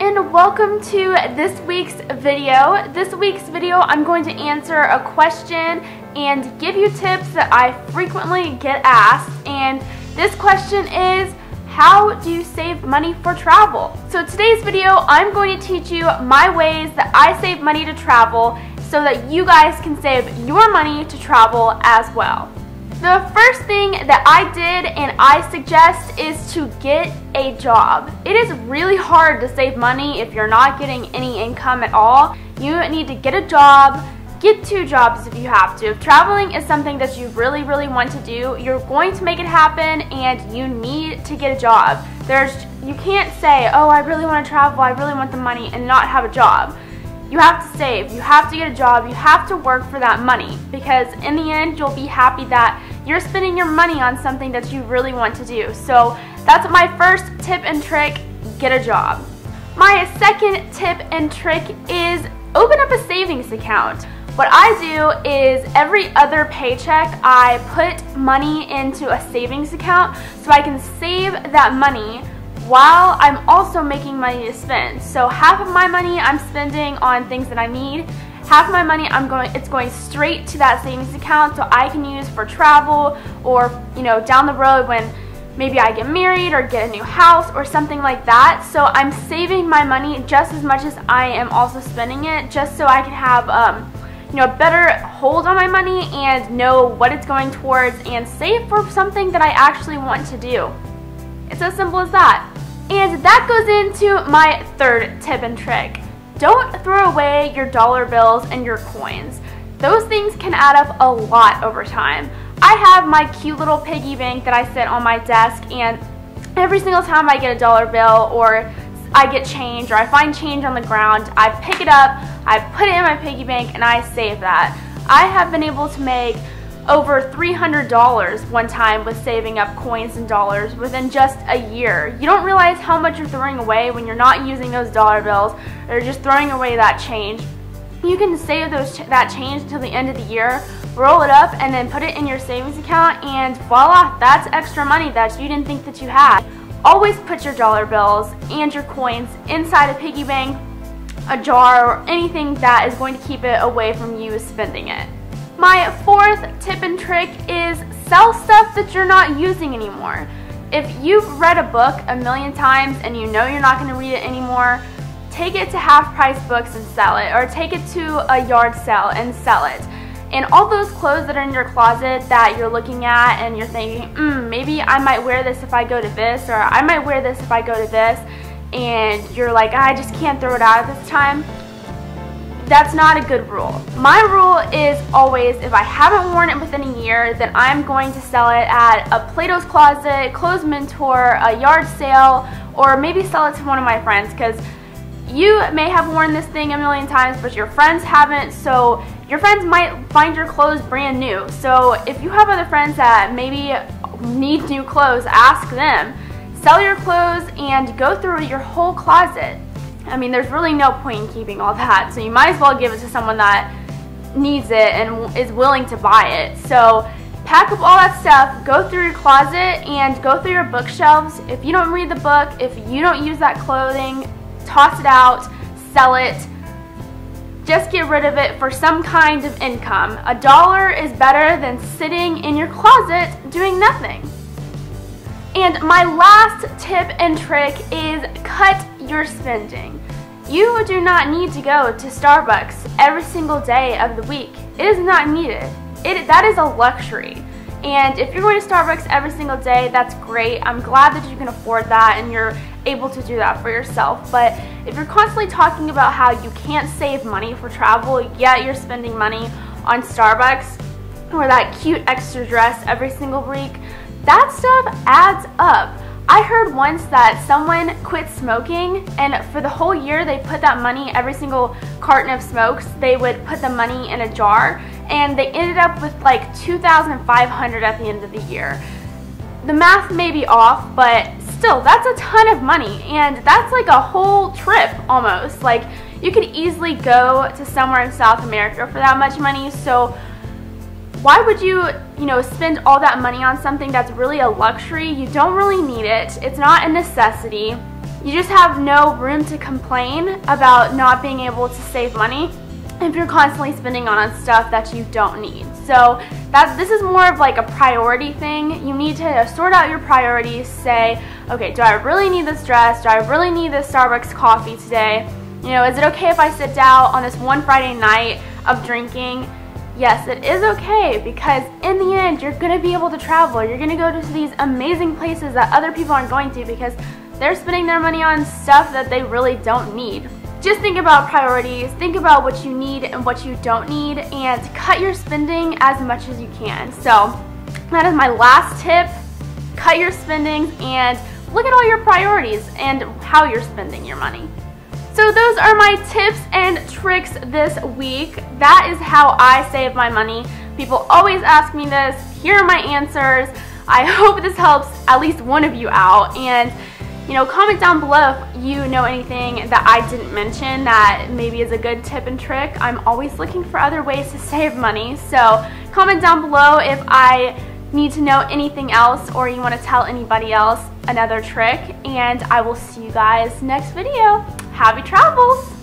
and welcome to this week's video. This week's video I'm going to answer a question and give you tips that I frequently get asked and this question is how do you save money for travel? So today's video I'm going to teach you my ways that I save money to travel so that you guys can save your money to travel as well. The first thing that I did and I suggest is to get a job. It is really hard to save money if you're not getting any income at all. You need to get a job, get two jobs if you have to. If traveling is something that you really, really want to do, you're going to make it happen and you need to get a job. There's, you can't say, oh, I really want to travel, I really want the money and not have a job. You have to save, you have to get a job, you have to work for that money because in the end you'll be happy that you're spending your money on something that you really want to do. So that's my first tip and trick, get a job. My second tip and trick is open up a savings account. What I do is every other paycheck, I put money into a savings account so I can save that money while I'm also making money to spend. So half of my money I'm spending on things that I need, half of my money I'm going it's going straight to that savings account so I can use for travel or you know down the road when maybe I get married or get a new house or something like that. So I'm saving my money just as much as I am also spending it just so I can have um, you know, a better hold on my money and know what it's going towards and save for something that I actually want to do. It's as simple as that. And that goes into my third tip and trick. Don't throw away your dollar bills and your coins. Those things can add up a lot over time. I have my cute little piggy bank that I sit on my desk and every single time I get a dollar bill or I get change or I find change on the ground, I pick it up, I put it in my piggy bank and I save that. I have been able to make over $300 one time with saving up coins and dollars within just a year. You don't realize how much you're throwing away when you're not using those dollar bills or just throwing away that change. You can save those that change until the end of the year, roll it up, and then put it in your savings account, and voila, that's extra money that you didn't think that you had. Always put your dollar bills and your coins inside a piggy bank, a jar, or anything that is going to keep it away from you spending it. My fourth tip and trick is sell stuff that you're not using anymore. If you've read a book a million times and you know you're not going to read it anymore, take it to half price books and sell it, or take it to a yard sale and sell it. And all those clothes that are in your closet that you're looking at and you're thinking, mm, maybe I might wear this if I go to this, or I might wear this if I go to this, and you're like, I just can't throw it out at this time that's not a good rule. My rule is always if I haven't worn it within a year, then I'm going to sell it at a Plato's Closet, Clothes Mentor, a yard sale, or maybe sell it to one of my friends because you may have worn this thing a million times, but your friends haven't, so your friends might find your clothes brand new. So if you have other friends that maybe need new clothes, ask them. Sell your clothes and go through your whole closet. I mean, there's really no point in keeping all that, so you might as well give it to someone that needs it and is willing to buy it. So pack up all that stuff, go through your closet, and go through your bookshelves. If you don't read the book, if you don't use that clothing, toss it out, sell it. Just get rid of it for some kind of income. A dollar is better than sitting in your closet doing nothing. And my last tip and trick is cut your spending. You do not need to go to Starbucks every single day of the week. It is not needed. It, that is a luxury. And if you're going to Starbucks every single day, that's great. I'm glad that you can afford that and you're able to do that for yourself. But if you're constantly talking about how you can't save money for travel, yet you're spending money on Starbucks or that cute extra dress every single week, that stuff adds up. I heard once that someone quit smoking and for the whole year they put that money, every single carton of smokes, they would put the money in a jar and they ended up with like 2,500 at the end of the year. The math may be off, but still, that's a ton of money and that's like a whole trip almost. Like you could easily go to somewhere in South America for that much money. So why would you, you know, spend all that money on something that's really a luxury? You don't really need it. It's not a necessity. you just have no room to complain about not being able to save money if you're constantly spending on stuff that you don't need. So that this is more of like a priority thing. You need to sort out your priorities, say, okay, do I really need this dress? Do I really need this Starbucks coffee today? You know, is it okay if I sit down on this one Friday night of drinking? Yes, it is okay because in the end, you're gonna be able to travel. You're gonna go to these amazing places that other people aren't going to because they're spending their money on stuff that they really don't need. Just think about priorities, think about what you need and what you don't need, and cut your spending as much as you can. So that is my last tip. Cut your spending and look at all your priorities and how you're spending your money. So those are my tips and tricks this week. That is how I save my money. People always ask me this. Here are my answers. I hope this helps at least one of you out. And you know, comment down below if you know anything that I didn't mention that maybe is a good tip and trick. I'm always looking for other ways to save money. So comment down below if I need to know anything else or you want to tell anybody else another trick. And I will see you guys next video happy travels!